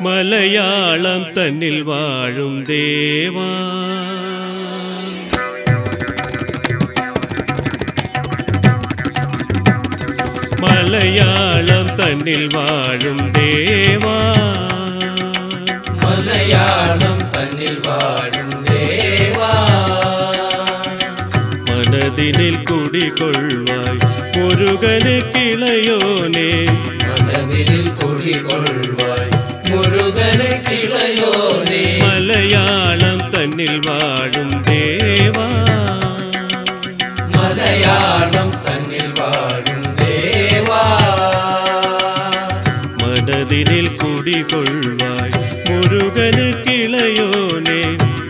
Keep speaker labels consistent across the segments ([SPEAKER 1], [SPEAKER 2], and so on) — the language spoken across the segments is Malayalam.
[SPEAKER 1] മലയാളം തന്നിൽ വാഴും ദേവാ. മലയാളം തന്നിൽ വാഴും ദേവാ.
[SPEAKER 2] മലയാളം തന്നിൽ വാഴും ദേവാ.
[SPEAKER 1] മനതിനിൽ കുടികൊള്ളുവായി മുരുകന് കിളയോനെ.
[SPEAKER 2] മനതിനിൽ കുടികൊള്ളുവായി
[SPEAKER 1] മലയാളം തന്നിൽ വാഴും ദേവാ.
[SPEAKER 2] മലയാളം തന്നിൽ വാഴും ദേവാ.
[SPEAKER 1] മനതിനിൽ കുടികൊള്ളുവായി മുരുകന് കിളയോനെ.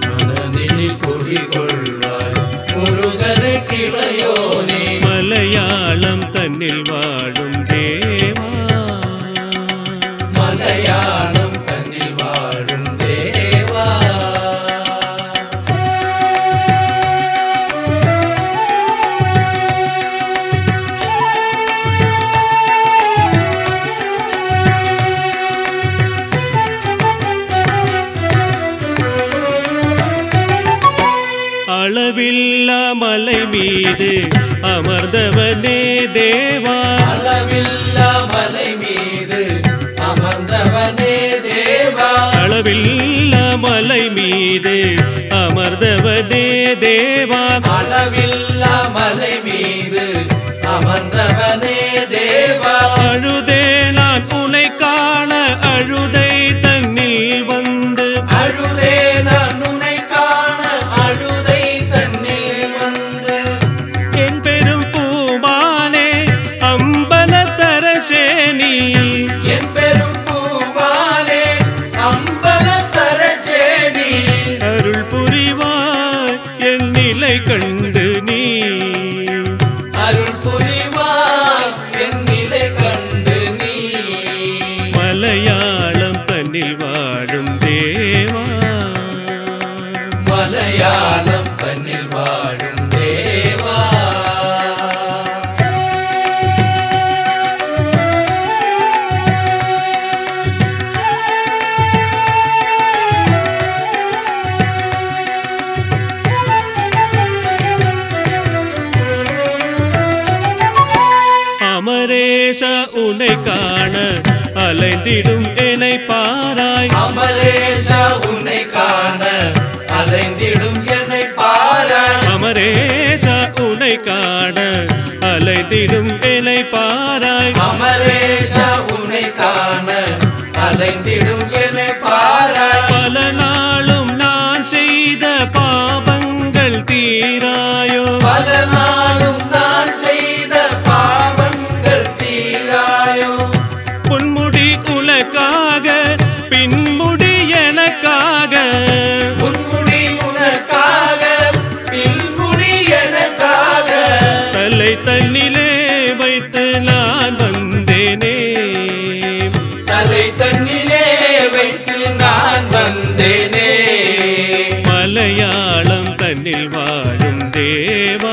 [SPEAKER 2] മനതിനിൽ കുടികൊള്ളുവായി മുരുകന് കിളയോനെ.
[SPEAKER 1] മലയാളം തന്നിൽ വാഴും அளவில்லா மலை மீது அமர்ந்தவனே தேவா.
[SPEAKER 2] அளவில்ல மலை மீது அமர்ந்தவனே தேவா.
[SPEAKER 1] அளவில்லா மலை மீது அமர்ந்தவனே தேவா.
[SPEAKER 2] அளவில்ல மலை மீது அமர்ந்தவனே
[SPEAKER 1] நீ
[SPEAKER 2] என் பெரும் பூவானே அம்பலத்தரசே நீ
[SPEAKER 1] அருள் புரிவாய் என் நிலை கண்டு நீ.
[SPEAKER 2] அருள் புரிவாய் என் நிலை கண்டு நீ.
[SPEAKER 1] மலையாளம் தன்னில் வாழும் அமரேச உன்னை காண அலைந்திடும் என்னை பாராய்.
[SPEAKER 2] அமரேஷா உன்னை காண அலைந்திடும் என்னை பாராய்.
[SPEAKER 1] அமரேச உன்னை காண அலைந்திடும் என்னை பாராய்.
[SPEAKER 2] அமரேஷா உன்னை காண அலைந்திடும் என்னை பாராய்.
[SPEAKER 1] பல நாளும் എന്നിൽ വാഴും ദേവ.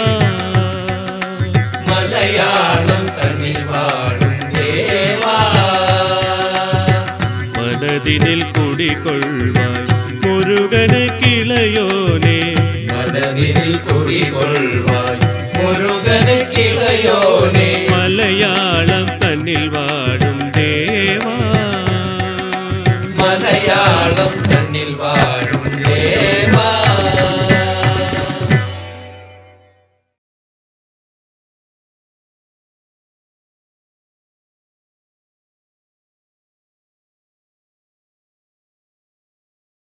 [SPEAKER 1] മലയാളം
[SPEAKER 2] തന്നിൽ വാഴും ദേവ. മലതിനിൽ
[SPEAKER 1] കുടികൊള്ളുവാൻ മുരുകന് കിളയോനെ. മലതിനിൽ
[SPEAKER 2] കുടികൊള്ളുവാൻ മുരുകന് കിളയോനെ. മലയാളം
[SPEAKER 1] തന്നിൽ വാഴും ദേവ. മലയാളം
[SPEAKER 2] തന്നിൽ വാഴും ദേവ.